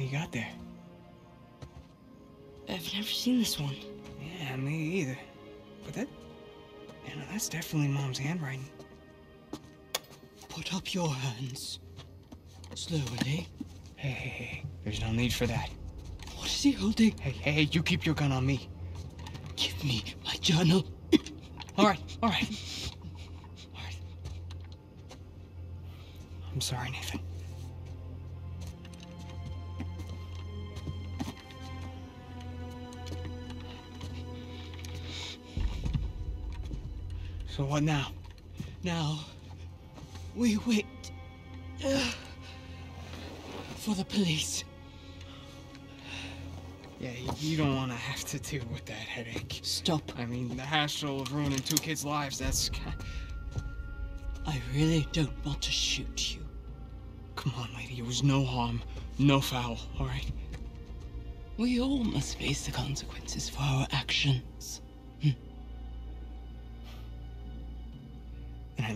do you got there? I've never seen this one. Yeah, me either. But that, you know, that's definitely Mom's handwriting. Put up your hands. Slowly. Hey, hey, hey, there's no need for that. What is he holding? Hey, hey, hey, you keep your gun on me. Give me my journal. All right, all right. All right. I'm sorry, Nathan. So what now? Now, we wait uh, for the police. Yeah, you don't want to have to deal with that headache. Stop. I mean, the hassle of ruining two kids' lives, that's... I really don't want to shoot you. Come on, lady, it was no harm, no foul, all right? We all must face the consequences for our actions.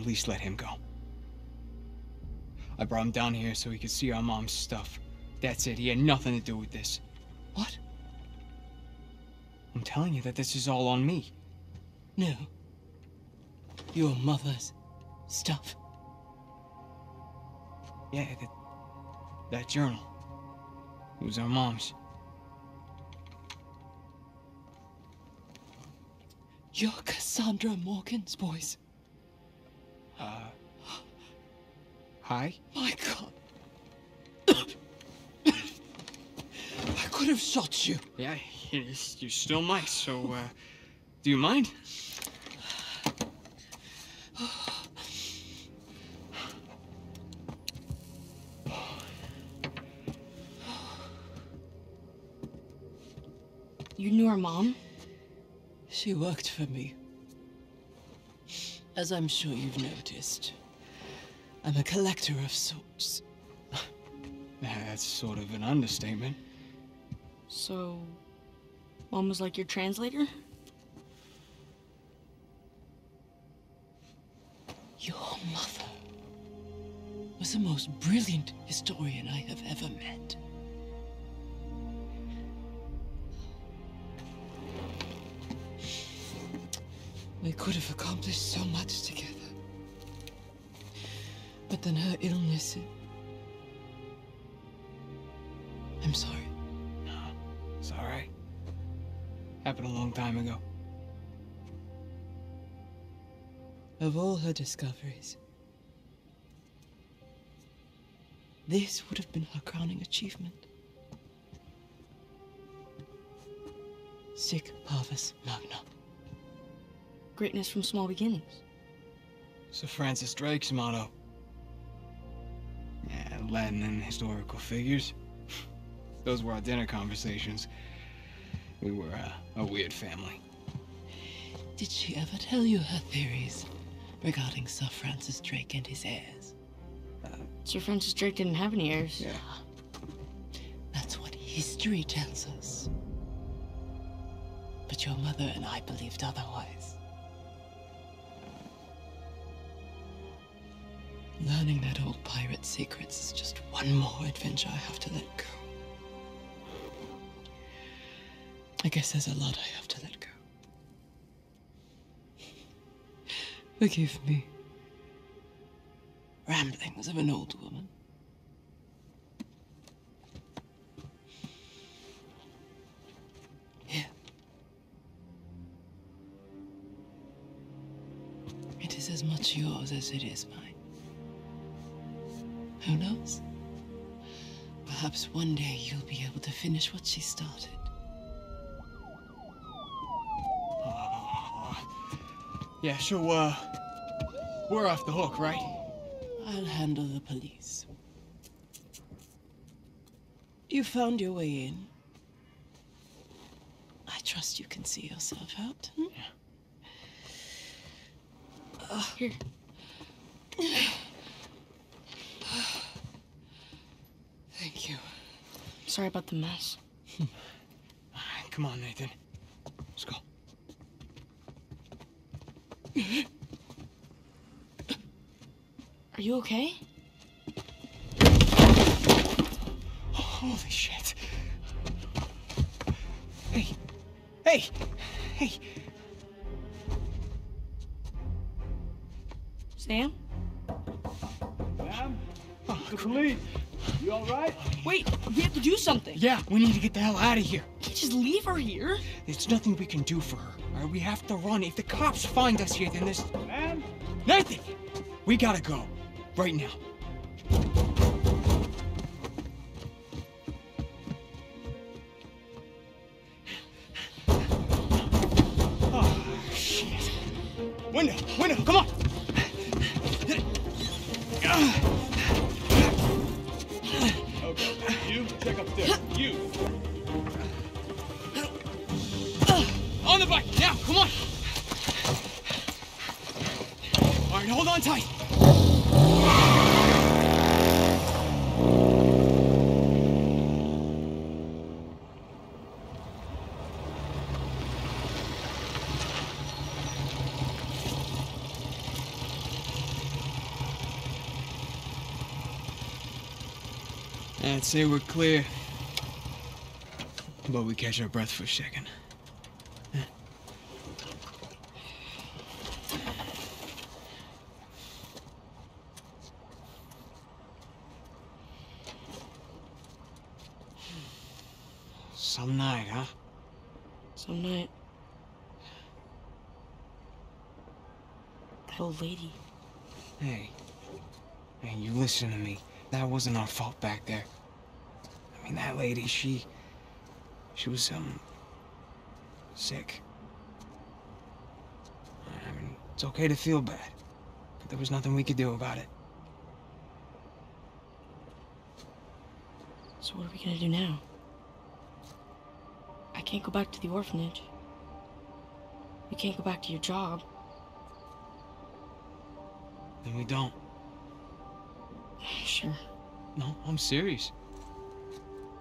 At least let him go. I brought him down here so he could see our mom's stuff. That's it, he had nothing to do with this. What? I'm telling you that this is all on me. No. Your mother's stuff. Yeah, that, that journal. It was our mom's. You're Cassandra Morgan's voice. Uh. Hi? My God. I could have shot you. Yeah, you, you still might, so, uh, do you mind? You knew her mom? She worked for me. As I'm sure you've noticed, I'm a collector of sorts. That's sort of an understatement. So, mom was like your translator? Your mother was the most brilliant historian I have ever met. We could have accomplished so much together. But then her illness. I'm sorry. No, it's all right. Happened a long time ago. Of all her discoveries, this would have been her crowning achievement. Sic parvis magna. Greatness from small beginnings. Sir Francis Drake's motto. Yeah, Latin and historical figures. Those were our dinner conversations. We were uh, a weird family. Did she ever tell you her theories regarding Sir Francis Drake and his heirs? Sir Francis Drake didn't have any heirs. Yeah. That's what history tells us. But your mother and I believed otherwise. Learning that old pirate's secrets is just one more adventure I have to let go. I guess there's a lot I have to let go. Forgive me. Ramblings of an old woman. Here. It is as much yours as it is mine. Who knows? Perhaps one day you'll be able to finish what she started. Yeah, so, uh, we're off the hook, right? I'll handle the police. You found your way in. I trust you can see yourself out. hmm? Here. Thank you. Sorry about the mess. Come on, Nathan. Let's go. Are you okay? Holy shit. Hey. Hey. Hey. Sam? Ma'am? Oh, The police. You all right? Wait, we have to do something. Yeah, we need to get the hell out of here. We can't just leave her here. There's nothing we can do for her. All right, we have to run. If the cops find us here, then there's Ma'am? Nathan. We gotta go right now. I'd say we're clear. But we catch our breath for a second. Some night, huh? Some night. That old lady. Hey. Hey, you listen to me. That wasn't our fault back there. I mean, that lady, she. She was, um. sick. I mean, it's okay to feel bad. But there was nothing we could do about it. So what are we gonna do now? I can't go back to the orphanage. You can't go back to your job. Then we don't. Sure. No, I'm serious.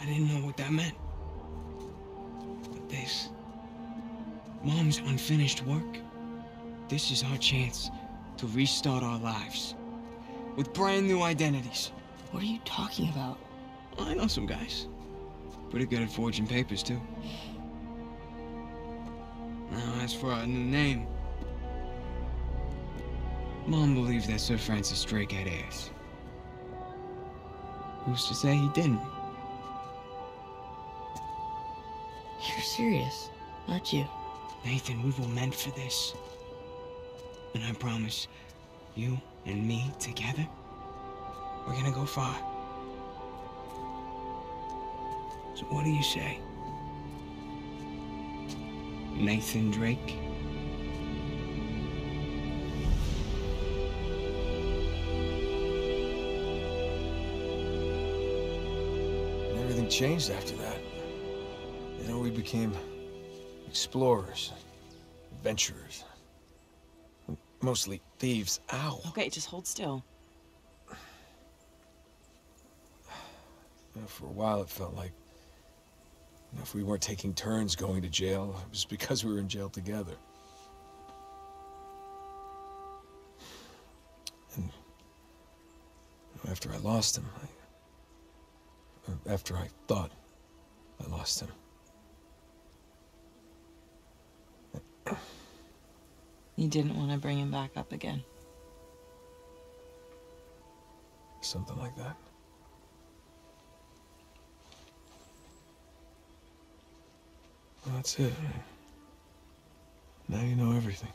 I didn't know what that meant. But this, Mom's unfinished work, this is our chance to restart our lives with brand new identities. What are you talking about? I know some guys. Pretty good at forging papers, too. Now, as for our new name, Mom believed that Sir Francis Drake had heirs. Who's to say he didn't? Serious, aren't you? Nathan, we were meant for this. And I promise, you and me together, we're gonna go far. So what do you say? Nathan Drake? And everything changed after that. You know, we became explorers, adventurers. Mostly thieves. Ow. Okay, just hold still. You know, for a while, it felt like you know, if we weren't taking turns going to jail, it was because we were in jail together. And after I lost him, I, uh, after I thought I lost him, You didn't want to bring him back up again. something like that. Well, that's it. Now you know everything.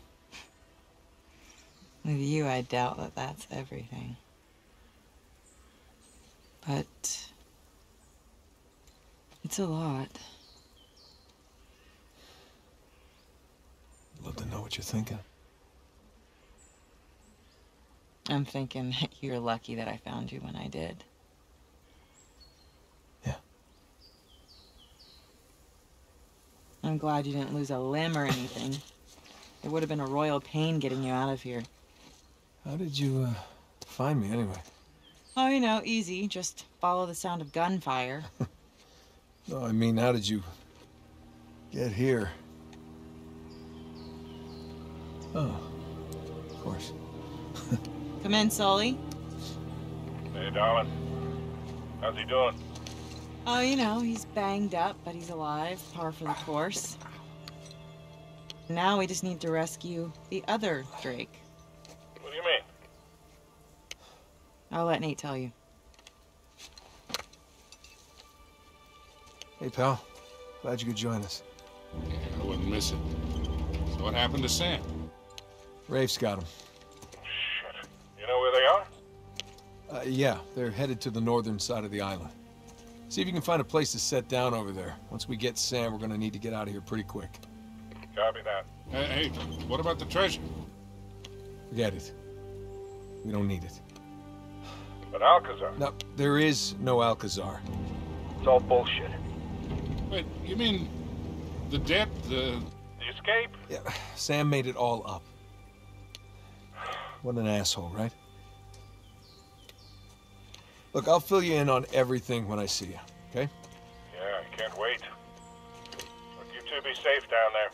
With you, I doubt that that's everything. But it's a lot. Love to know what you're thinking. I'm thinking that you're lucky that I found you when I did. Yeah. I'm glad you didn't lose a limb or anything. It would have been a royal pain getting you out of here. How did you, uh, find me anyway? Oh, you know, easy. Just follow the sound of gunfire. no, I mean, how did you get here? Oh, of course. Come in, Sully. Hey, darling. How's he doing? Oh, you know, he's banged up, but he's alive. Par for the course. Now we just need to rescue the other Drake. What do you mean? I'll let Nate tell you. Hey, pal. Glad you could join us. Yeah, I wouldn't miss it. So what happened to Sam? Rafe's got him. Uh, yeah, they're headed to the northern side of the island. See if you can find a place to set down over there. Once we get Sam, we're gonna need to get out of here pretty quick. Copy that. Hey, hey, what about the treasure? Forget it. We don't need it. But Alcazar, No, there is no Alcazar. it's all bullshit. Wait, you mean the debt, the... The escape? Yeah, Sam made it all up. What an asshole, right? Look, I'll fill you in on everything when I see you, okay? Yeah, I can't wait. Look, you two be safe down there.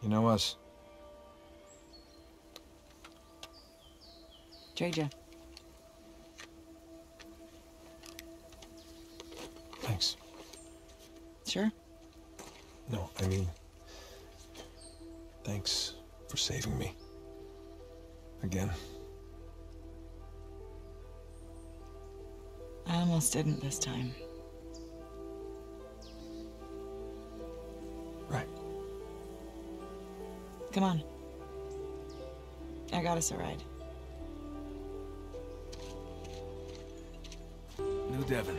You know us. Treja. Thanks. Sure? No, I mean, thanks for saving me. Again. I almost didn't this time. Right. Come on. I got us a ride. New Devon.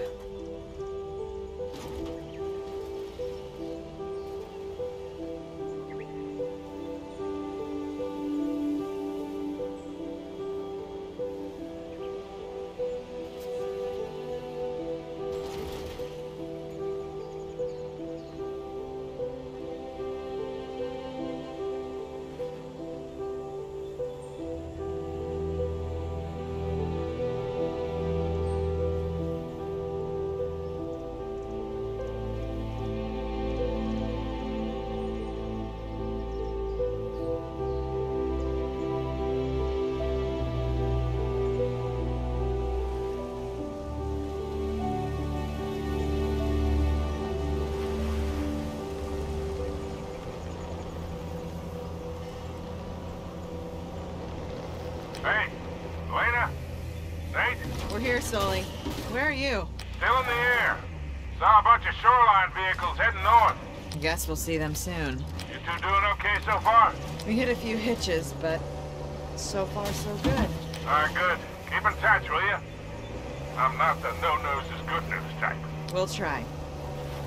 Guess we'll see them soon. You two doing okay so far? We hit a few hitches, but so far so good. All right, good. Keep in touch, will you? I'm not the no-noses good news type. We'll try.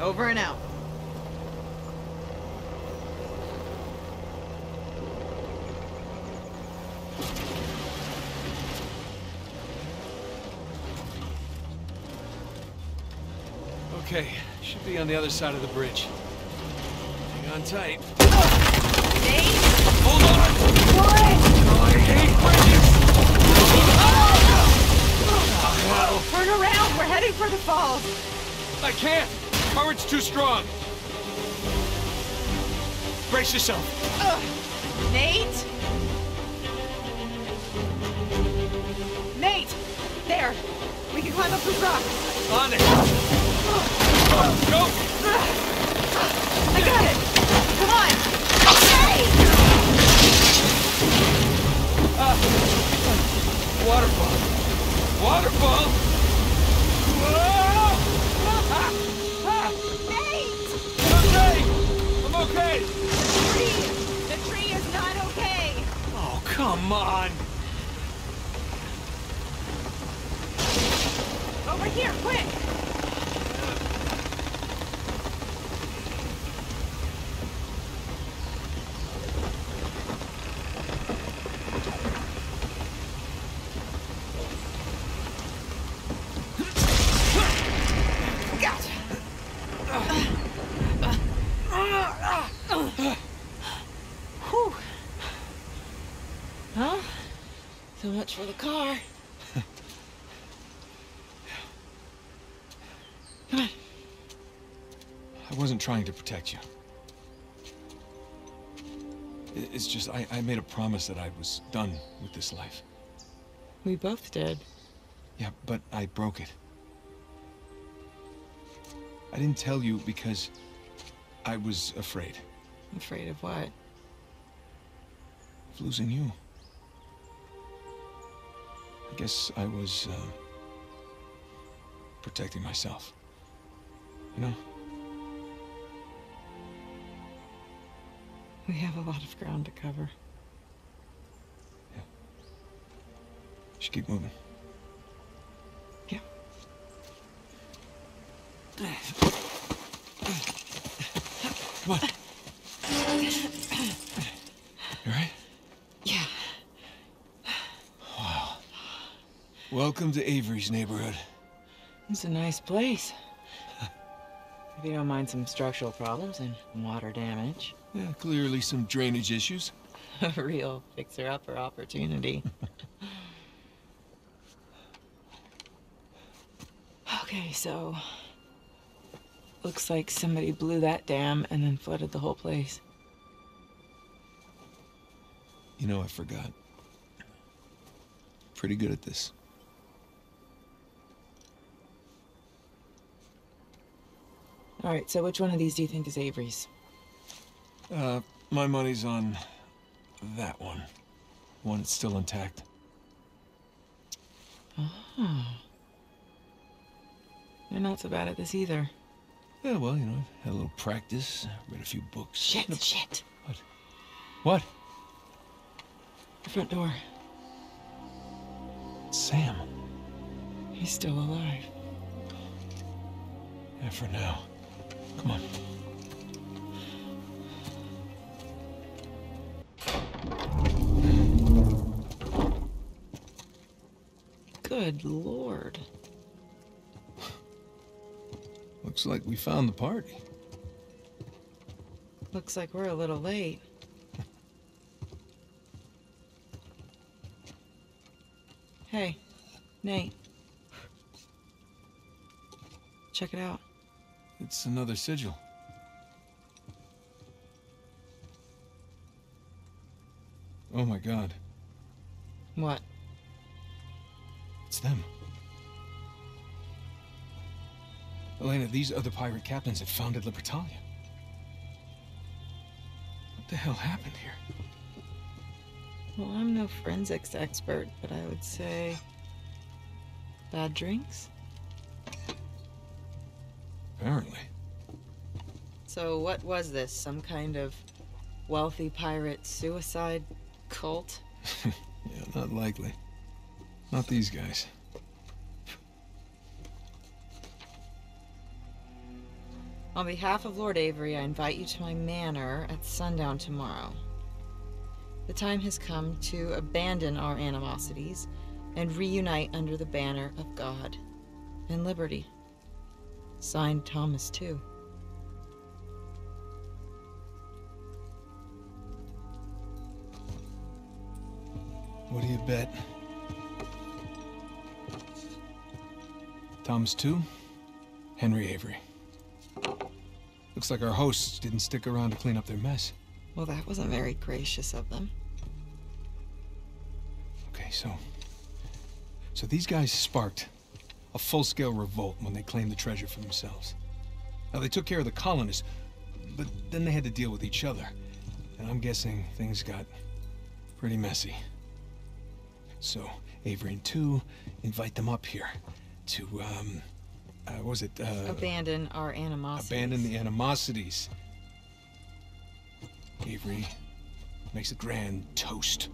Over and out. Okay, should be on the other side of the bridge. On tight. Hold on! Oh, I hate bridges! Turn around! We're heading for the falls! I can't! Current's too strong! Brace yourself! Nate! Nate! There! We can climb up those rock! On it! Go! I got it! Come on! Nate! Waterfall! Waterfall! Whoa! Nate! Okay! I'm okay! The tree! The tree is not okay! Oh, come on! Over here, quick! Much for the car. Come on. I wasn't trying to protect you. It's just, I, I made a promise that I was done with this life. We both did. Yeah, but I broke it. I didn't tell you because I was afraid Afraid of what? of losing you. I guess I was uh, protecting myself. You know? We have a lot of ground to cover. Yeah. Should keep moving. Yeah. Come on. You alright? Yeah. Welcome to Avery's neighborhood. It's a nice place. if you don't mind some structural problems and water damage. Yeah, clearly some drainage issues. A real fixer-upper opportunity. okay, so... Looks like somebody blew that dam and then flooded the whole place. You know, I forgot. Pretty good at this. All right, so which one of these do you think is Avery's? Uh, my money's on that one. One that's still intact. Ah. You're not so bad at this either. Yeah, well, you know, I've had a little practice, read a few books. Shit, shit. What? What? The front door. Sam. He's still alive. Yeah, for now. Come on. Good lord. Looks like we found the party. Looks like we're a little late. hey, Nate. Check it out. It's another sigil. Oh my god. What? It's them. Elena, these other pirate captains have founded Libertalia. What the hell happened here? Well, I'm no forensics expert, but I would say. Bad drinks? Apparently. So, what was this? Some kind of wealthy pirate suicide cult? Yeah, not likely. Not these guys. On behalf of Lord Avery, I invite you to my manor at sundown tomorrow. The time has come to abandon our animosities and reunite under the banner of God and liberty. Signed Thomas, Tew. What do you bet? Thomas Tew, Henry Avery. Looks like our hosts didn't stick around to clean up their mess. Well, that wasn't very gracious of them. Okay, so. So these guys sparked a full scale revolt when they claimed the treasure for themselves. Now, they took care of the colonists, but then they had to deal with each other. And I'm guessing things got pretty messy. So, Avery and Tew invite them up here to, um, uh, what was it? Uh, Abandon our animosities. abandon the animosities. Avery makes a grand toast.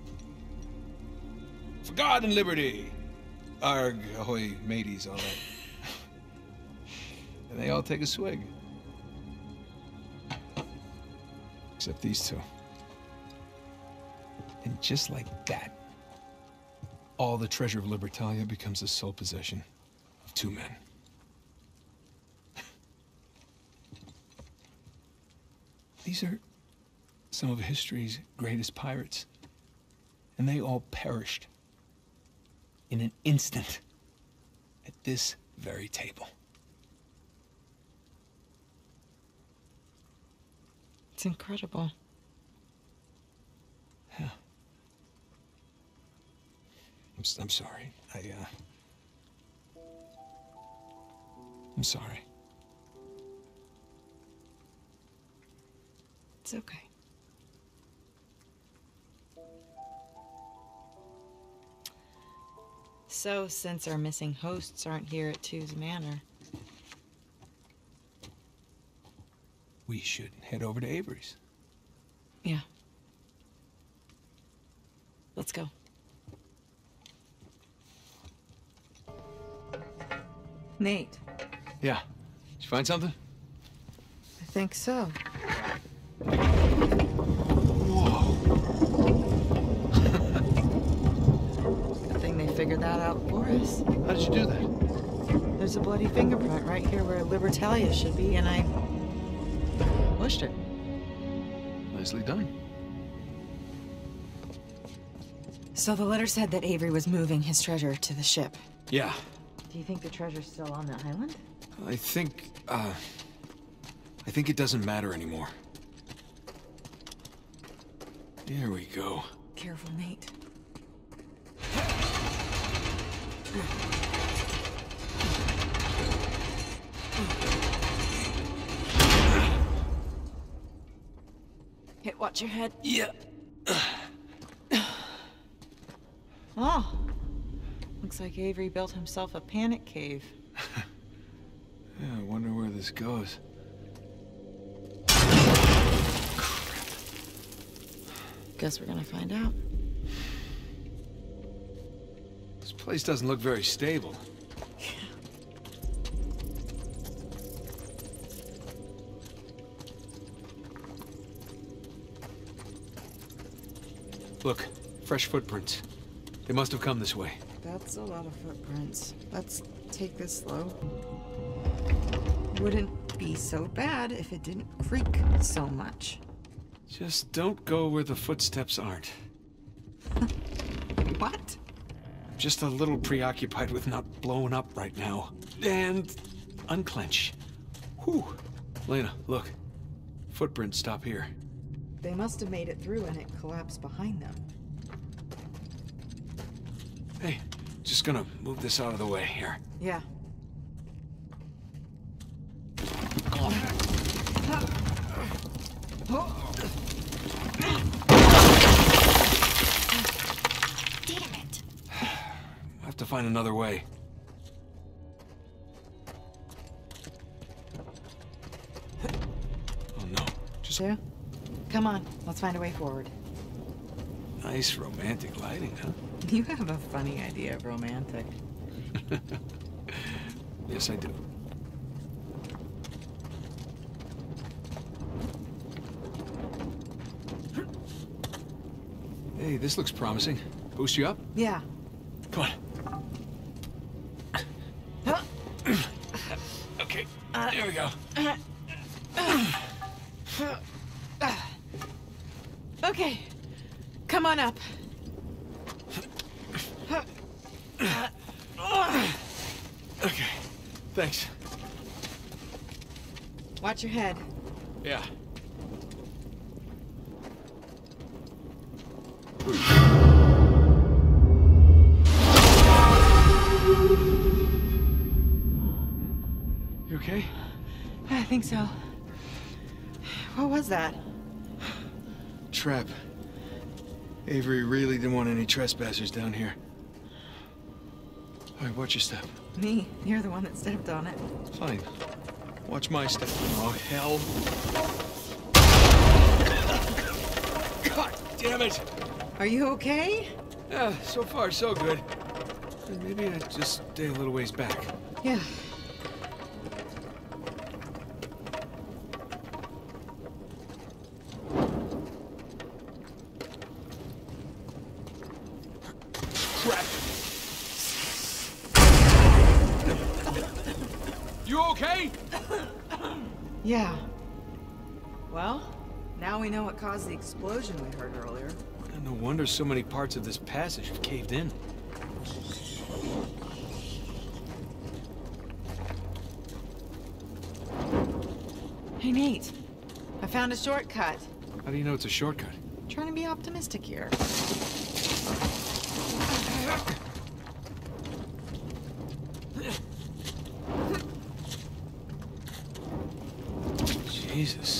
For God and liberty! Arg, ahoy, mateys, all that. and they all take a swig. Except these two. And just like that, all the treasure of Libertalia becomes the sole possession of two men. These are some of history's greatest pirates. And they all perished in an instant. At this very table. It's incredible. Yeah. I'm, I'm sorry. I, uh. I'm sorry. It's okay. So, since our missing hosts aren't here at Tew's Manor, We should head over to Avery's. yeah. Let's go. Nate, Yeah. Did you find something? I think so. Whoa. Good thing they figured that out for us. How did you do that? There's a bloody fingerprint right here where Libertalia should be, and I pushed it. Nicely done. So the letter said that Avery was moving his treasure to the ship. Yeah. Do you think the treasure's still on the island? I think, uh. I think it doesn't matter anymore. Here we go. Careful, Nate. Hit, watch your head. Yeah. Oh. Looks like Avery built himself a panic cave. Yeah, I wonder where this goes. Guess we're gonna find out. This place doesn't look very stable. Look, fresh footprints. They must have come this way. That's a lot of footprints. Let's take this slow. Wouldn't be so bad if it didn't creak so much. Just don't go where the footsteps aren't. What? Just a little preoccupied with not blowing up right now. And unclench. Whew. Lena, look. Footprints stop here. They must have made it through and it collapsed behind them. Hey, just gonna move this out of the way here. Yeah. I have to find another way. Oh no. Just Two? Come on, let's find a way forward. nice romantic lighting, huh? You have a funny idea of romantic. Yes, I do. Hey, this looks promising. Boost you up? Yeah. Come on. Was that? Trap. Avery really didn't want any trespassers down here. All right, watch your step. Me. You're the one that stepped on it. Fine. Watch my step. Oh, hell. God damn it! Are you okay? Yeah, so far so good. Maybe I just stay a little ways back. Yeah. caused the explosion we heard earlier. No wonder so many parts of this passage have caved in. Hey, Nate. I found a shortcut. How do you know it's a shortcut? I'm trying to be optimistic here. Jesus.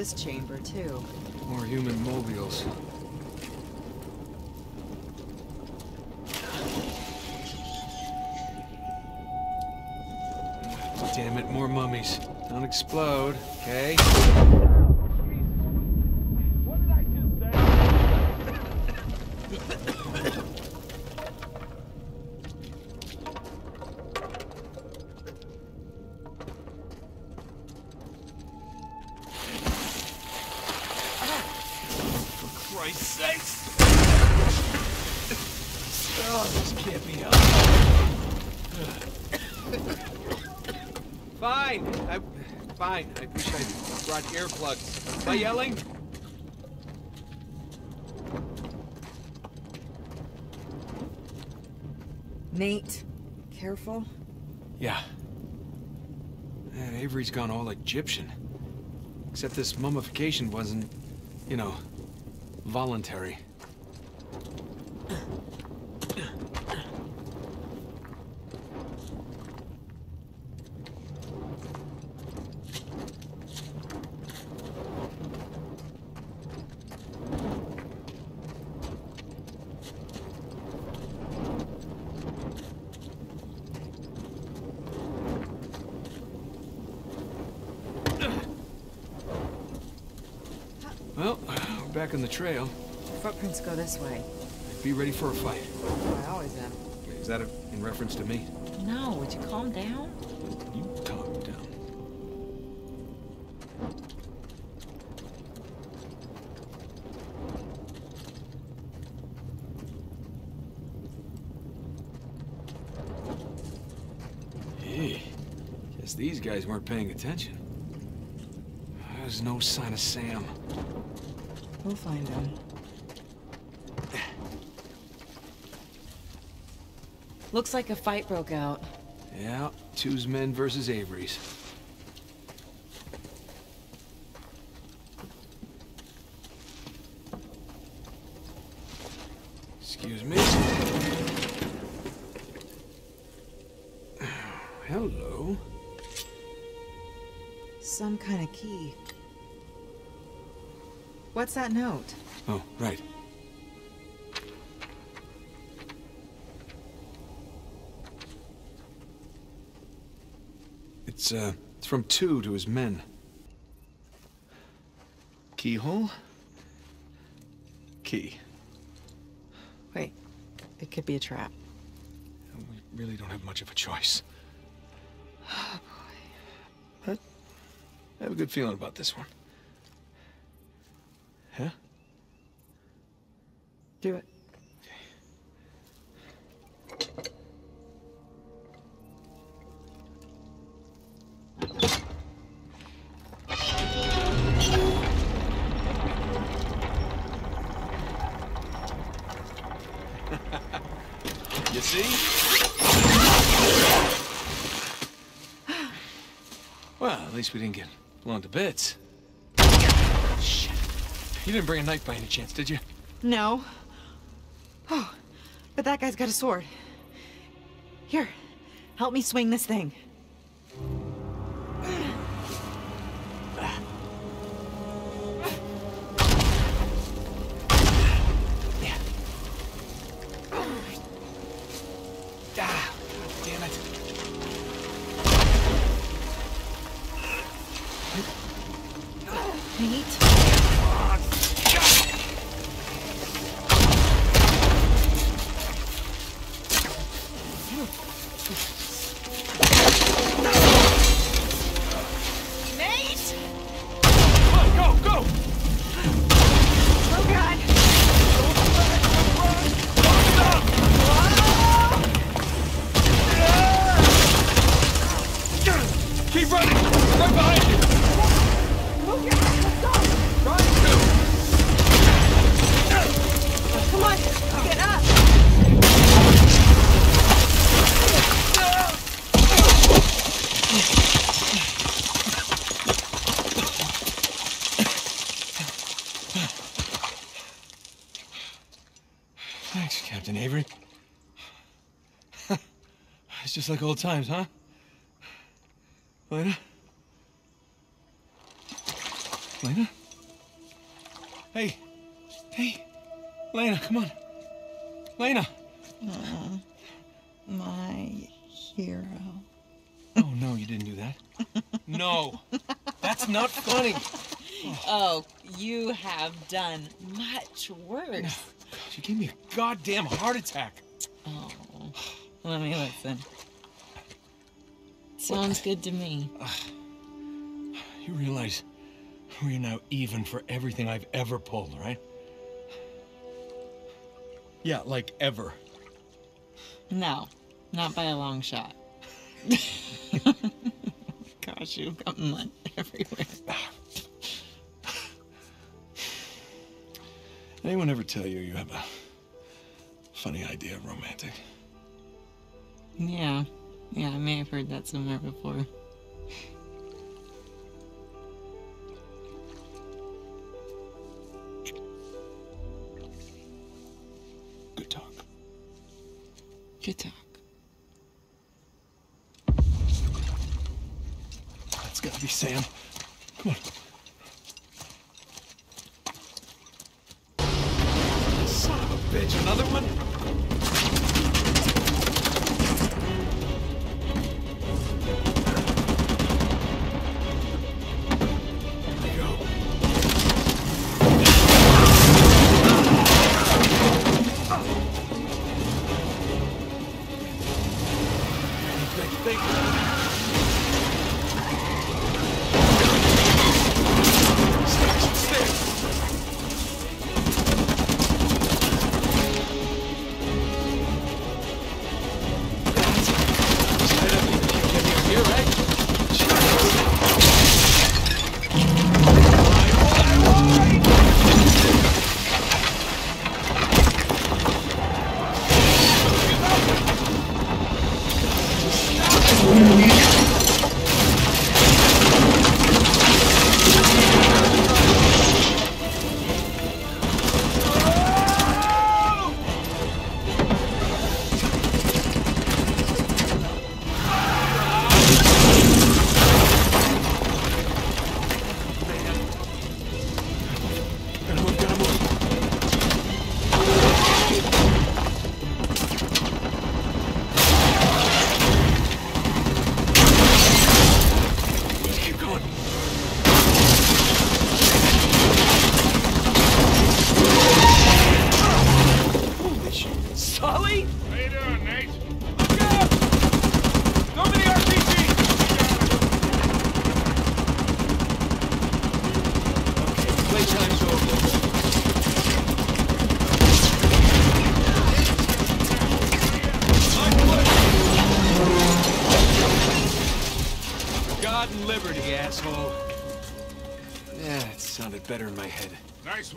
This chamber, too. More human mobiles. Damn it, more mummies. Don't explode, okay? Yelling? Nate, careful. Yeah. Man, Avery's gone all Egyptian. Except this mummification wasn't, you know, voluntary. Well, we're back on the trail. Footprints go this way. Be ready for a fight. I always am. Is that a, in reference to me? No, would you calm down? You calm down. Hey, guess these guys weren't paying attention. There's no sign of Sam. We'll find him. Looks like a fight broke out. Yeah, Tew's men versus Avery's. What's that note? Oh, right. It's, uh, it's from Tew to his men. Keyhole? Key. Wait, it could be a trap. We really don't have much of a choice. Oh, boy. But I have a good feeling about this one. Huh? Do it. You see? well, at least we didn't get blown to bits. You didn't bring a knife by any chance, did you? No. Oh, but that guy's got a sword. Here, help me swing this thing. Like old times, huh? Lena? Lena? Hey. Hey. Lena, come on. Lena. My hero. Oh, no, you didn't do that. No. That's not funny. Oh, you have done much worse. You gave me a goddamn heart attack. Oh, let me listen. Sounds good to me. You realize we're now even for everything I've ever pulled, right? Yeah, like ever. No, not by a long shot. Gosh, you've got mud everywhere. Anyone ever tell you you have a funny idea of romantic? Yeah, yeah, I may have heard that somewhere before. Good talk. Good talk. That's gotta be Sam. Come on. Son of a bitch, another one?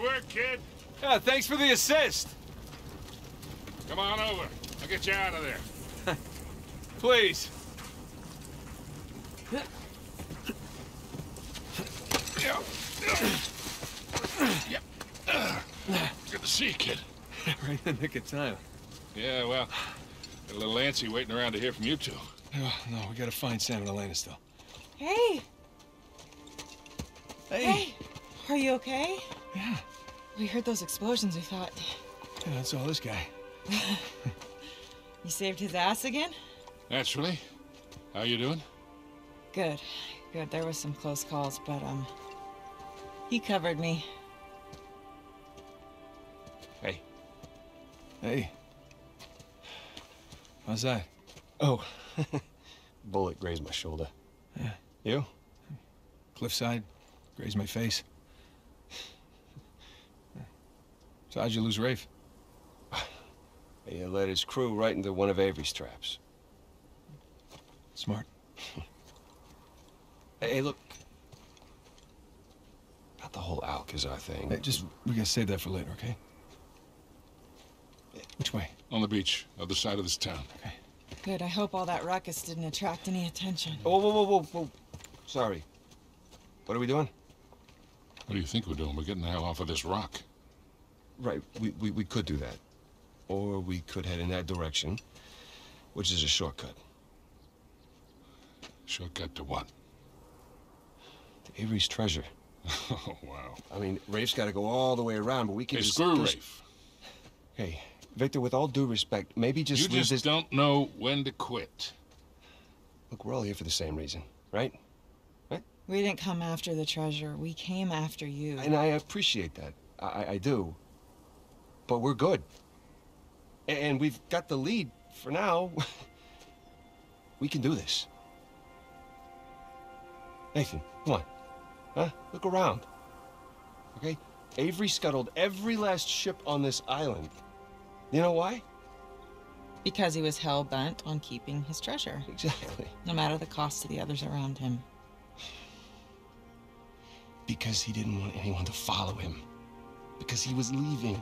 Work, kid. Yeah, thanks for the assist. Come on over. I'll get you out of there. Please. Good to see you, kid. right in the nick of time. Yeah, well, got a little antsy waiting around to hear from you two. Oh, no, we gotta find Sam and Elena still. Hey, Hey. hey, are you okay? Yeah. We heard those explosions. We thought Yeah, that's all this guy. you saved his ass again. Naturally. How you doing? Good, good. There was some close calls, but um, he covered me. Hey. Hey. How's that? Oh, Bullet grazed my shoulder. Yeah. You? cliffside, grazed my face. So how'd you lose Rafe? He led his crew right into one of Avery's traps. Smart. Hey, hey, look. About the whole Alcazar thing. Hey, just, we gotta save that for later, okay? Which way? On the beach, other side of this town. Okay. Good. I hope all that ruckus didn't attract any attention. Whoa, whoa, whoa, whoa, whoa. Sorry. What are we doing? What do you think we're doing? We're getting the hell off of this rock. Right, we, we, we could do that. Or we could head in that direction, which is a shortcut. Shortcut to what? To Avery's treasure. Oh, wow. I mean, Rafe's got to go all the way around, but we can Hey, just... screw just- Rafe. Hey, Victor, with all due respect, maybe just You just this... don't know when to quit. Look, we're all here for the same reason, right? Right? We didn't come after the treasure. We came after you. And I appreciate that. I, I- I do. But we're good. And we've got the lead for now. we can do this. Nathan, come on. Huh? Look around. Okay? Avery scuttled every last ship on this island. You know why? Because he was hell bent on keeping his treasure, Exactly. no matter the cost to the others around him. Because he didn't want anyone to follow him. Because he was leaving.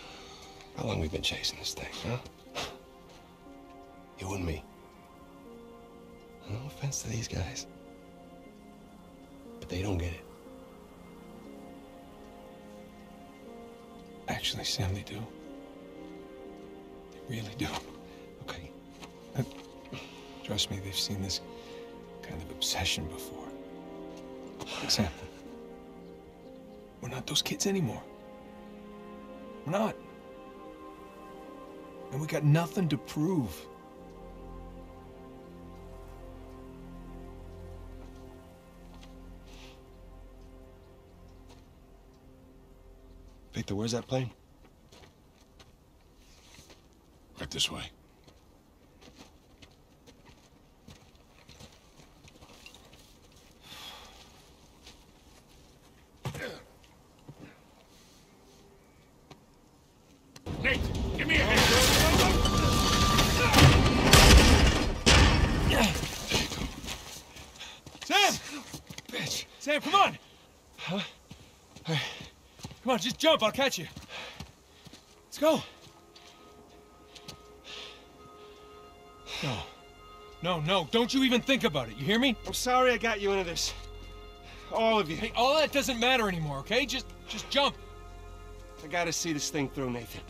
How long we been chasing this thing, huh? You and me. No offense to these guys. But they don't get it. Actually, Sam, they do. They really do. Okay. Uh, Trust me, they've seen this kind of obsession before. Sam, we're not those kids anymore. We're not. And we got nothing to prove. Victor, where's that plane? Right this way. Nate, give me a hand. Sam! Bitch! Sam, come on! Huh? Come on, just jump, I'll catch you. Let's go. No. No, no, don't you even think about it, you hear me? I'm sorry I got you into this. All of you. Hey, all that doesn't matter anymore, okay? Just just jump. I gotta see this thing through, Nathan.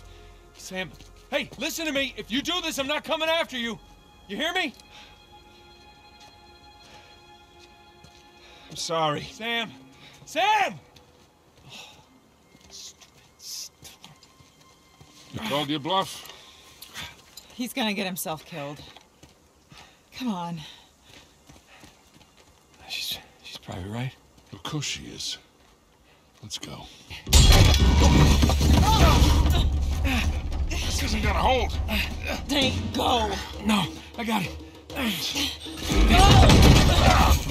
Sam, hey, listen to me. If you do this, I'm not coming after you. You hear me? I'm sorry. Sam! Sam! You called your bluff? He's gonna get himself killed. Come on. She's she's probably right. Of course she is. Let's go. This isn't gonna hold. Nate, go! No, I got it. God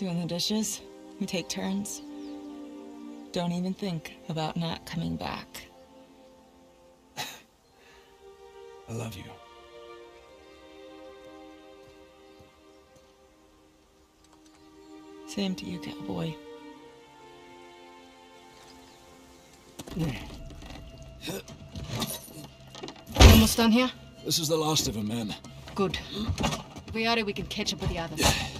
Doing the dishes, we take turns. Don't even think about not coming back. I love you. Same to you, cowboy. Almost done here? This is the last of them, man. Good. If we are we can catch up with the others.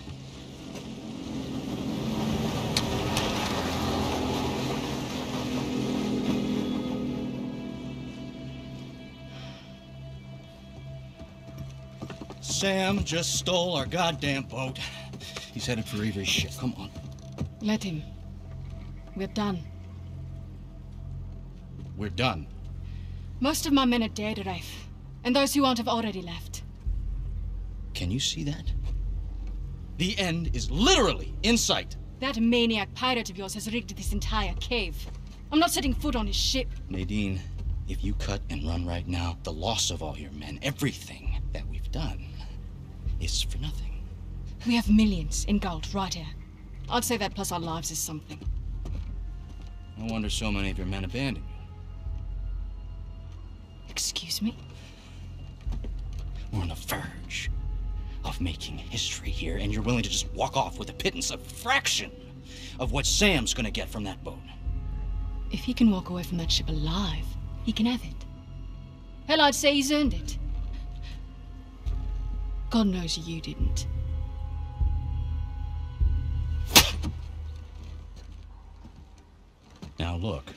Sam just stole our goddamn boat. He's headed for Avery's ship. Come on. Let him. We're done. We're done. Most of my men are dead, Rafe. And those who aren't have already left. Can you see that? The end is literally in sight. That maniac pirate of yours has rigged this entire cave. I'm not setting foot on his ship. Nadine, if you cut and run right now, the loss of all your men, everything that we've done, is for nothing. We have millions in gold right here. I'd say that plus our lives is something. No wonder so many of your men abandoned you. Excuse me? We're on the verge of making history here, and you're willing to just walk off with a pittance, a fraction of what Sam's gonna get from that boat. If he can walk away from that ship alive, he can have it. Hell, I'd say he's earned it. God knows you didn't. Now look,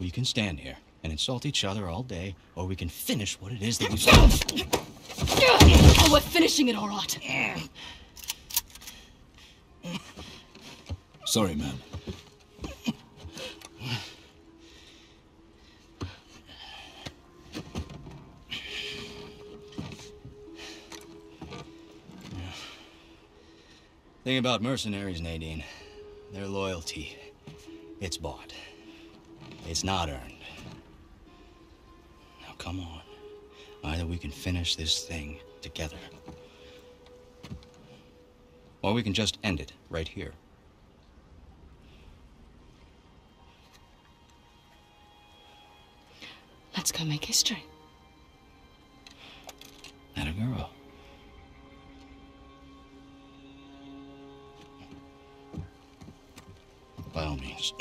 we can stand here and insult each other all day, or we can finish what it is that we. Oh, we're finishing it all right. Sorry, man. Thing about mercenaries, Nadine, their loyalty, it's bought. It's not earned. Now come on. Either we can finish this thing together, or we can just end it right here. Let's go make history. Not a girl. By all means.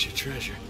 Your treasure.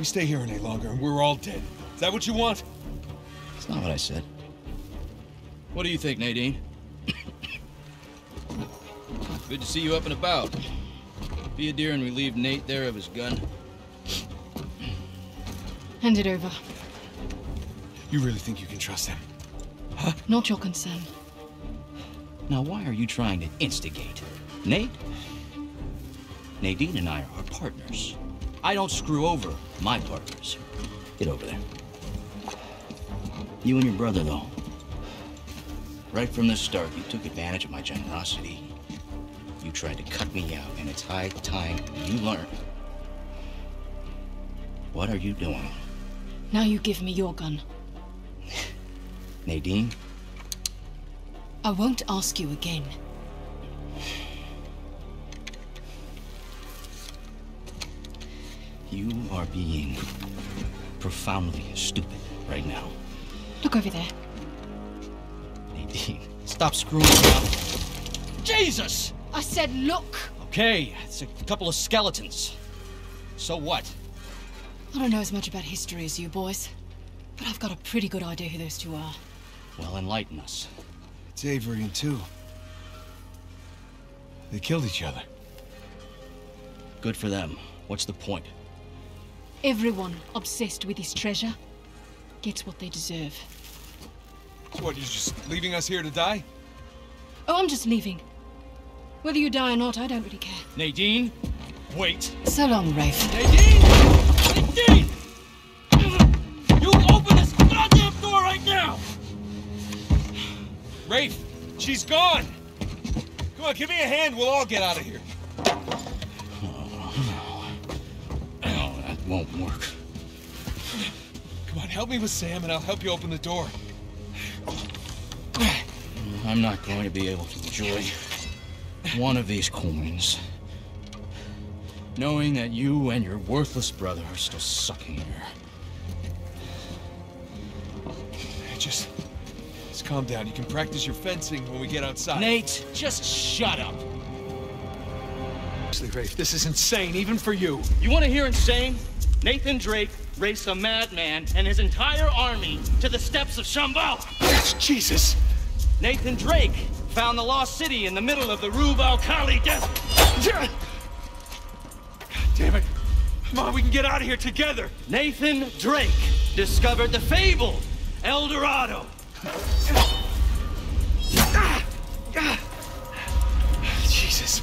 We stay here any longer and we're all dead. Is that what you want? it's not what I said. What do you think, Nadine? Good to see you up and about. Be a dear and relieve Nate there of his gun. Hand it over. You really think you can trust him? Huh? Not your concern. Now, why are you trying to instigate? Nate? Nadine and I are partners. I don't screw over my partners. Get over there. You and your brother, though. Right from the start, you took advantage of my generosity. You tried to cut me out, and it's high time you learn. What are you doing? Now you give me your gun. Nadine, I won't ask you again. You are being profoundly stupid right now. Look over there. Nadine, stop screwing around. Jesus! I said look! Okay, it's a couple of skeletons. So what? I don't know as much about history as you boys, but I've got a pretty good idea who those Tew are. Well, enlighten us. It's Avery and two. They killed each other. Good for them. What's the point? Everyone obsessed with this treasure gets what they deserve. So what, you're just leaving us here to die? Oh, I'm just leaving. Whether you die or not, I don't really care. Nadine, wait. So long, Rafe. Nadine! Nadine! You open this goddamn door right now! Rafe, she's gone! Come on, give me a hand, we'll all get out of here. Won't work. Come on, help me with Sam and I'll help you open the door. I'm not going to be able to enjoy one of these coins. Knowing that you and your worthless brother are still sucking here. Just, just calm down. You can practice your fencing when we get outside. Nate, just shut up. Seriously, Rafe, this is insane, even for you. You want to hear insane? Nathan Drake raced a madman and his entire army to the steps of Shambhala. Jesus! Nathan Drake found the lost city in the middle of the Rub al Khali desert. God damn it. Come on, we can get out of here together. Nathan Drake discovered the fabled El Dorado. Ah. Ah. Ah. Jesus.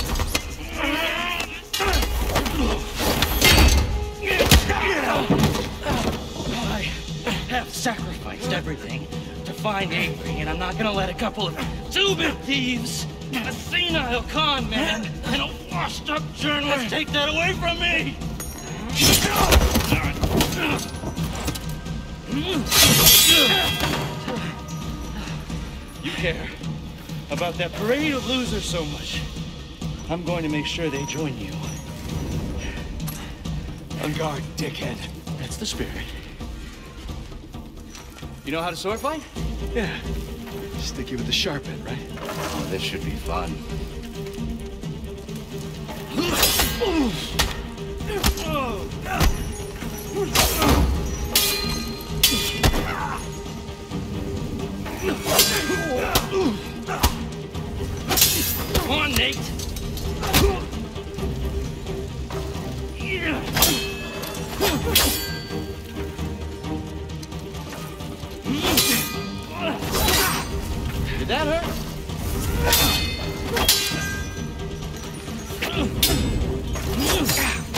have sacrificed everything to find Avery, and I'm not gonna let a couple of two-bit thieves, a senile con man, and a washed-up journalist take that away from me! You care about that parade of losers so much. I'm going to make sure they join you. On guard, dickhead. That's the spirit. You know how to sword fight? Yeah. Stick you with the sharp end, right? Oh, this should be fun. Come on, Nate. That hurt?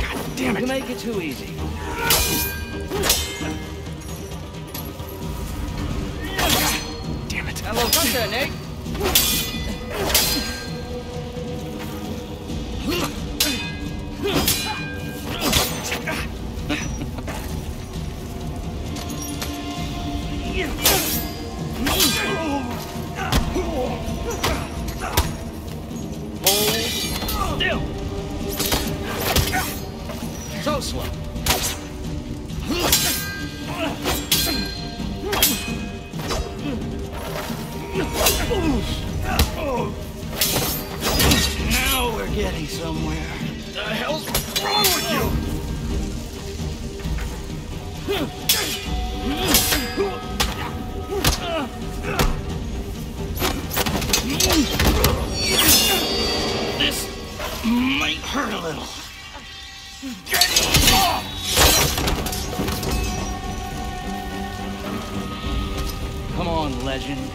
God damn it. You make it too easy. Damn it. Now, look up Getting somewhere. What The hell's wrong with you? This might hurt a little. Get off! Come on, legend.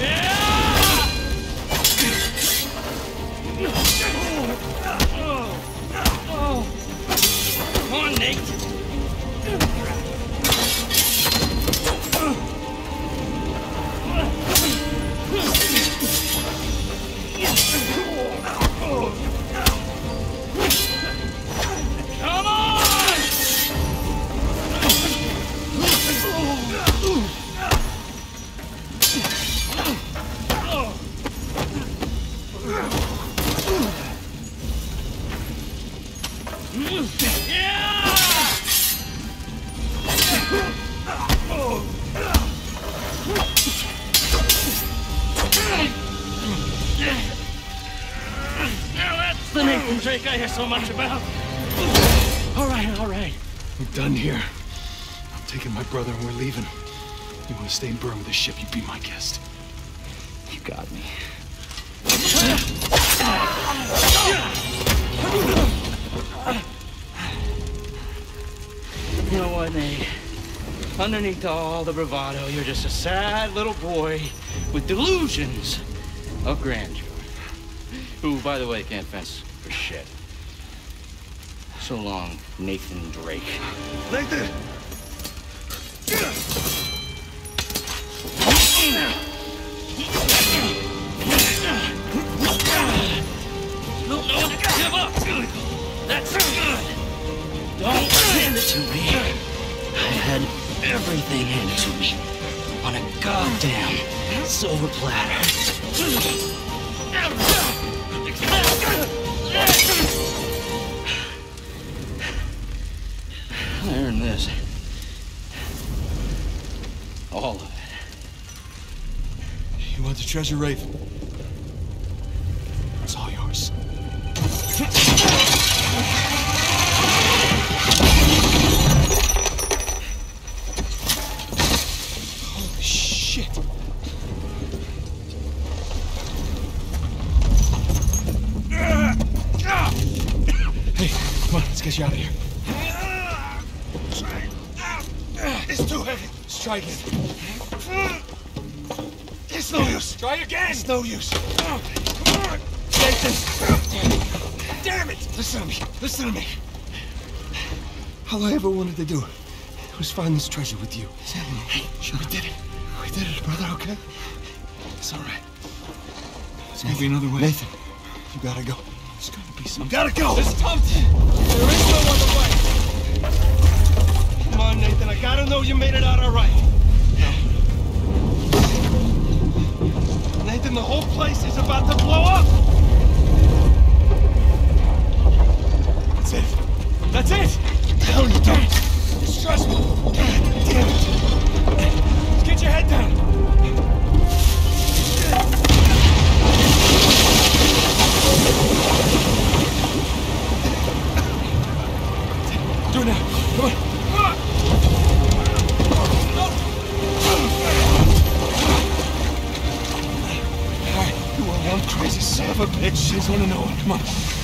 Yeah! Come on, Nate. So much about. All right, all right. We're done here. I'm taking my brother and we're leaving. You want to stay in Burma with the ship, you be my guest. You got me. You know what, Nate? Underneath all the bravado, you're just a sad little boy with delusions of grandeur. Who, by the way, can't fence for shit. So long, Nathan Drake. Nathan! No, no, give up! That's good! Don't hand it to me. I had everything handed to me on a goddamn silver platter. Treasure, Rafe? Ever wanted to do was find this treasure with you. Sure, we did it. We did it, brother, okay? It's all right. There's gonna be another way. Nathan, you gotta go. There's gotta be some. You gotta go. There's something! There is no other way! Come on, Nathan. I gotta know you made it out all right. Nathan, the whole place is about to blow up. That's it! That's it! Hell, you don't. Just trust me. God damn it. Get your head down! Do it now! Come on! You are one crazy son of a bitch. Just want to know. Come on.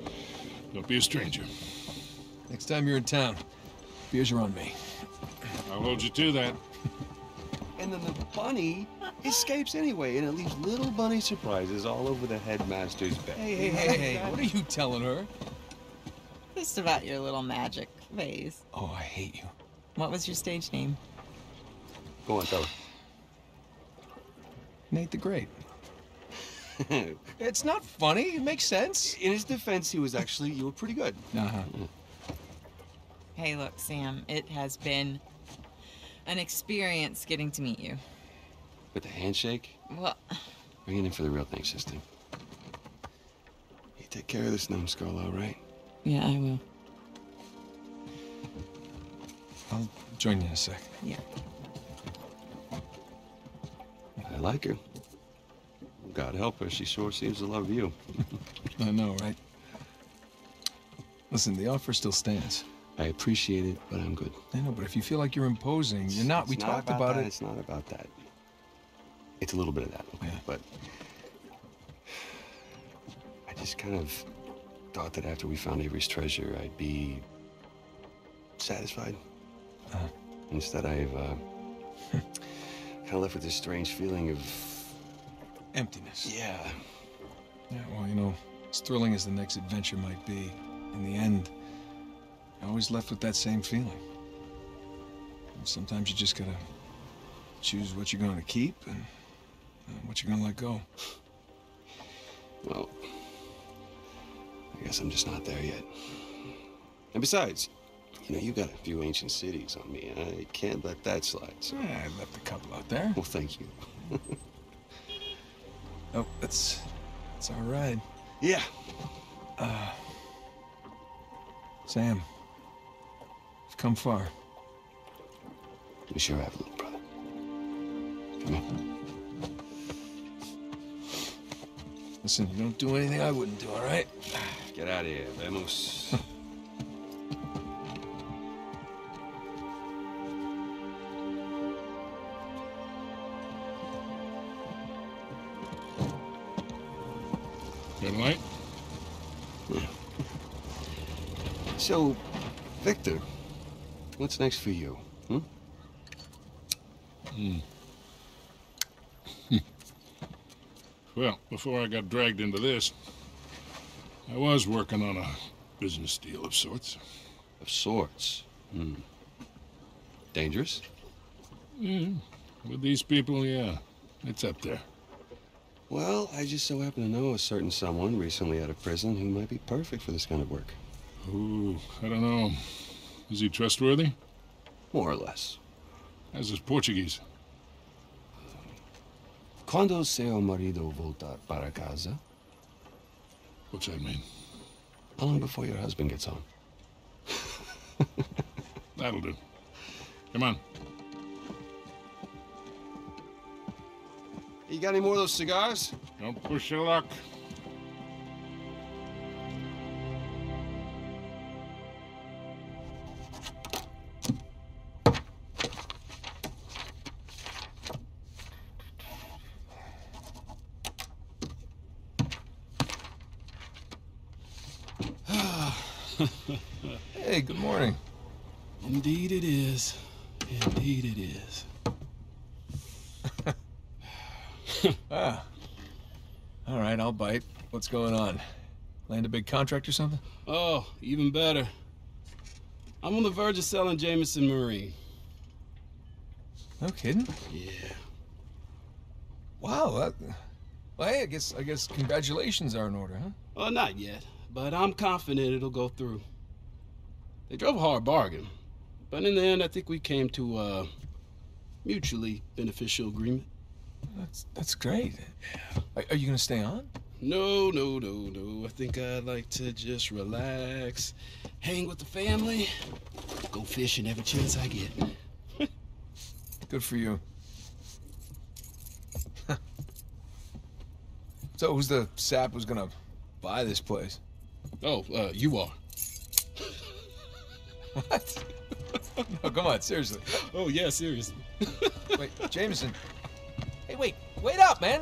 Don't be a stranger. Next time you're in town, beers are on me. I'll hold you to that. And then the bunny escapes anyway, and it leaves little bunny surprises all over the headmaster's bed. Hey, hey, hey, hey, what are you telling her? Just about your little magic phase. Oh, I hate you. What was your stage name? Go on, tell Nate the Great. Her. It's not funny. It makes sense. In his defense, he was actually, you were pretty good. Uh-huh. Hey, look, Sam, it has been an experience getting to meet you. With the handshake, Well, bring it in for the real thing, sister. You take care of this numbskull, all right? yeah, I will. I'll join you in a sec. Yeah. I like her. God help her, she sure seems to love you. I know, right? Listen, the offer still stands. I appreciate it, but I'm good. I know, but if you feel like you're imposing, you're not. we It's talked about, about it. It's not about that. It's a little bit of that, okay? Yeah. But I just kind of thought that after we found Avery's treasure, I'd be satisfied. Uh-huh. Instead, I've uh, kind of left with this strange feeling of Emptiness. yeah. Yeah, well, you know, as thrilling as the next adventure might be, in the end, you're always left with that same feeling. And sometimes you just gotta choose what you're going to keep and uh, what you're to let go. Well, I guess I'm just not there yet. And besides, you know, you got a few ancient cities on me. I can't let that slide. So, Yeah, I left a couple out there. well, thank you. Oh, that's that's all right. Yeah. Uh, Sam, you've come far. We sure have, little brother. Come here. Listen, you don't do anything I wouldn't do, all right? Get out of here. Vamos. Got a light? so, Victor, what's next for you? Hmm? Well, before I got dragged into this, I was working on a business deal of sorts. Of sorts. Hmm. Dangerous? Yeah, with these people, yeah, it's up there. Well, I just so happen to know a certain someone recently out of prison who might be perfect for this kind of work. Ooh, I don't know. Is he trustworthy? More or less. How's his Portuguese? Quando seu marido voltar para casa? What's that mean? How long before your husband gets home? That'll do. Come on. You got any more of those cigars? Don't push your luck. What's going on? Land a big contract or something? Oh, even better. I'm on the verge of selling Jameson Marine. No kidding. Yeah. Wow. That, well, hey, I guess I guess congratulations are in order, huh? Well, not yet, but I'm confident it'll go through. They drove a hard bargain, but in the end, I think we came to a mutually beneficial agreement. That's that's great. Are, are you gonna stay on? No, no, no, no. I think I'd like to just relax, hang with the family, go fishing every chance I get. Good for you. so who's the sap who's gonna buy this place? Oh, uh, you are. What? no, come on, seriously. Oh yeah, seriously. Wait, Jameson. Hey, wait, wait up, man.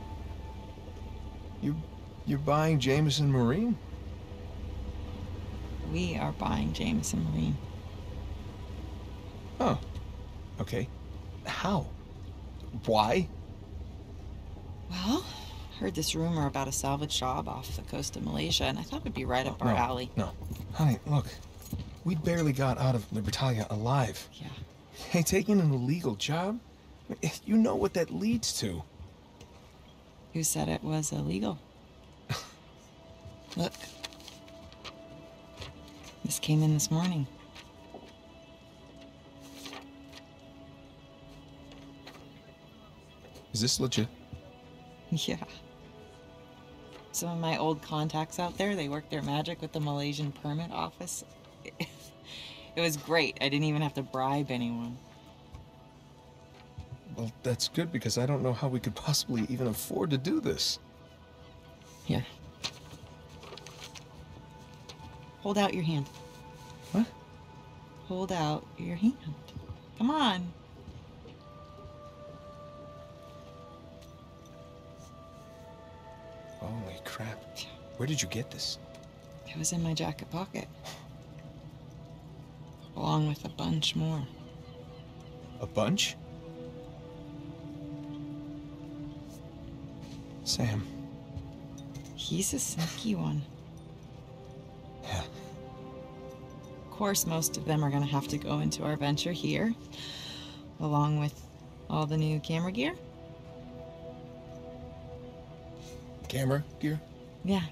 You you're buying Jameson Marine? We are buying Jameson Marine. Oh. Okay. How? Why? Well, heard this rumor about a salvage job off the coast of Malaysia, and I thought it'd be right up our alley. No. Honey, look. We barely got out of Libertalia alive. Yeah. Hey, taking an illegal job? You know what that leads to. Who said it was illegal? Look. This came in this morning. Is this legit? Yeah. Some of my old contacts out there, they work their magic with the Malaysian permit office. It was great. I didn't even have to bribe anyone. Well, that's good because I don't know how we could possibly even afford to do this. Here. Hold out your hand. What? Hold out your hand. Come on. Holy crap. Where did you get this? It was in my jacket pocket. Along with a bunch more. A bunch? Sam. He's a sneaky one. Yeah. Of course, most of them are going to have to go into our venture here, along with all the new camera gear. Camera gear? Yeah.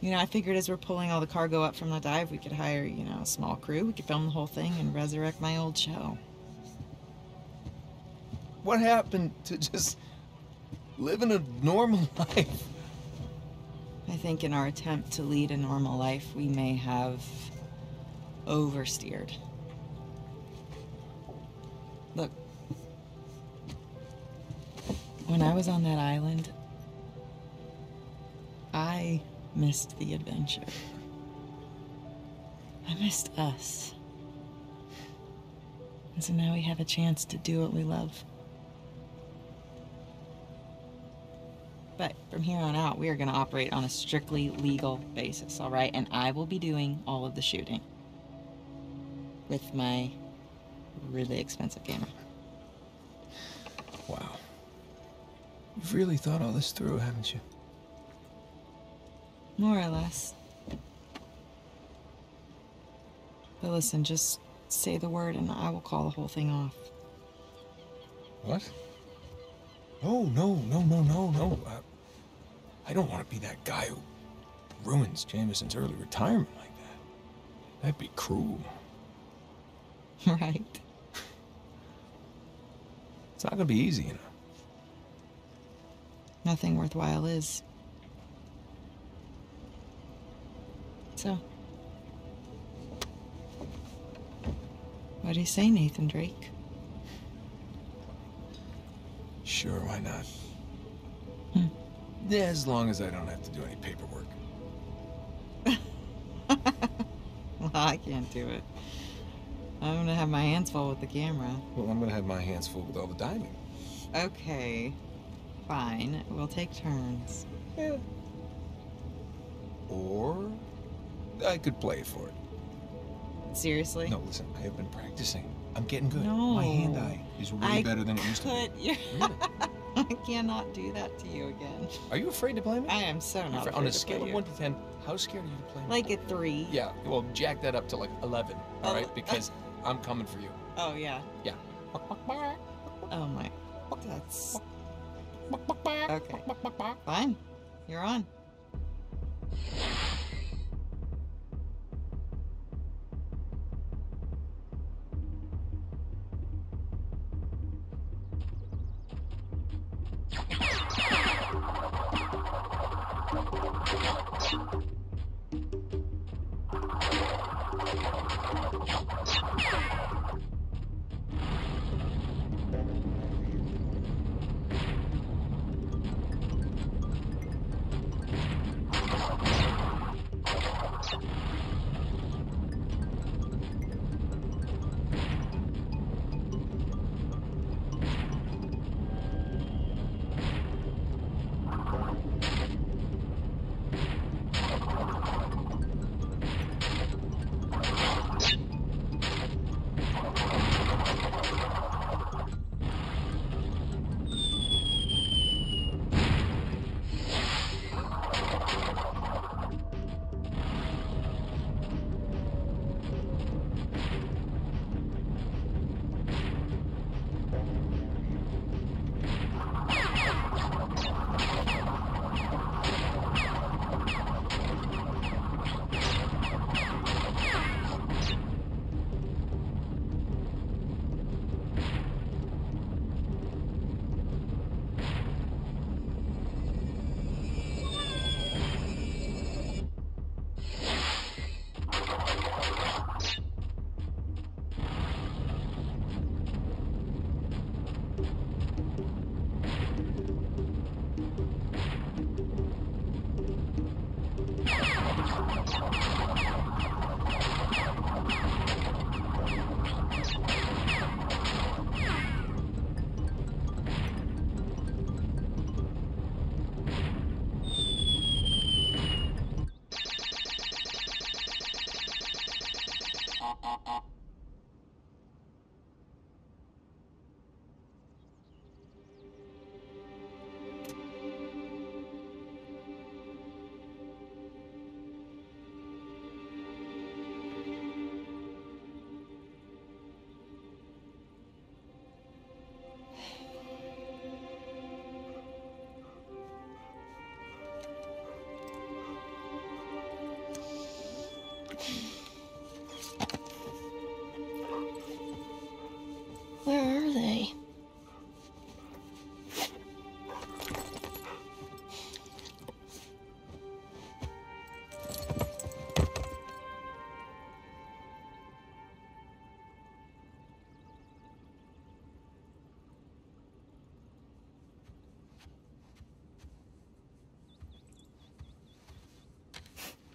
You know, I figured as we're pulling all the cargo up from the dive, we could hire, you know, a small crew. We could film the whole thing and resurrect my old show. What happened to just living a normal life? I think in our attempt to lead a normal life, we may have oversteered. Look, when I was on that island, I missed the adventure. I missed us. And so now we have a chance to do what we love. But from here on out, we are going to operate on a strictly legal basis, all right? And I will be doing all of the shooting with my really expensive camera. Wow. You've really thought all this through, haven't you? More or less. But listen, just say the word and I will call the whole thing off. What? No, no, no, no, no, no. Uh, I don't want to be that guy who ruins Jameson's early retirement like that. That'd be cruel. right. It's not gonna be easy, you know. Nothing worthwhile is. So, what do you say, Nathan Drake? Sure, why not? Hmm. Yeah, as long as I don't have to do any paperwork. Well, I can't do it. I'm gonna have my hands full with the camera. Well, I'm gonna have my hands full with all the diving. Okay, fine. We'll take turns. Yeah. Or I could play for it. Seriously? No, listen, I have been practicing. I'm getting good. No. My hand-eye is way I better than it used to be. I cannot do that to you again. Are you afraid to play me? I am so not On a scale of you. 1 to 10, how scared are you to play me? Like a three. Yeah, well, jack that up to like 11, all Oh, right? Because I'm coming for you. Oh yeah. Yeah. Oh my. That's. Okay. Fine. You're on.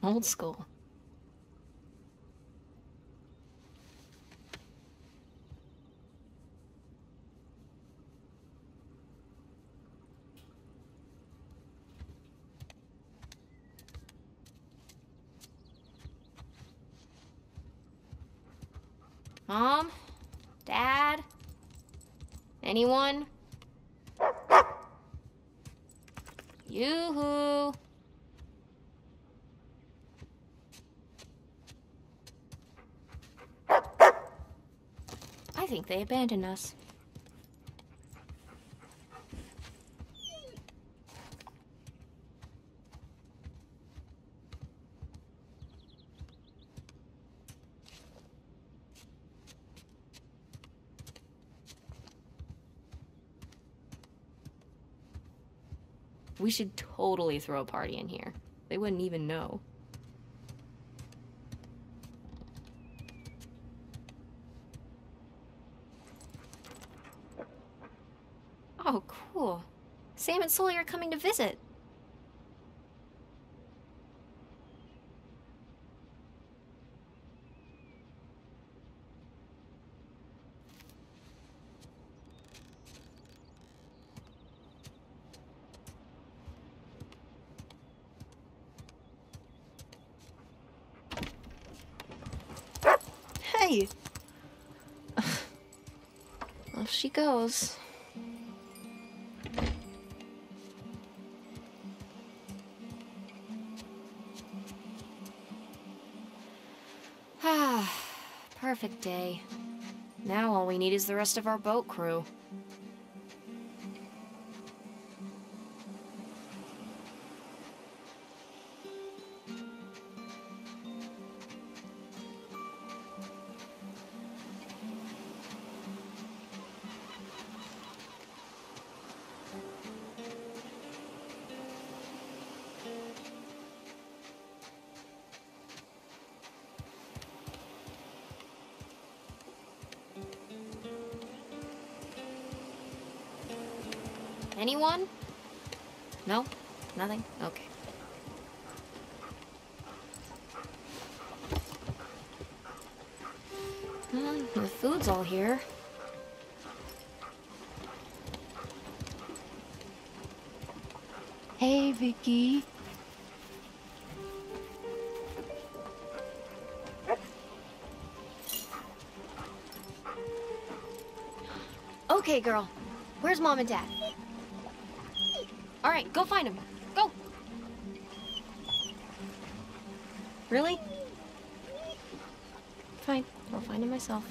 Old school. Mom? Dad? Anyone? Yoo-hoo! I think they abandoned us. We should totally throw a party in here. They wouldn't even know. Oh, cool. Sam and Sully are coming to visit. Hey! Off she goes. Perfect day. Now all we need is the rest of our boat crew. Girl. Where's mom and dad? All right, go find them. Go. Really? Fine, I'll find them myself.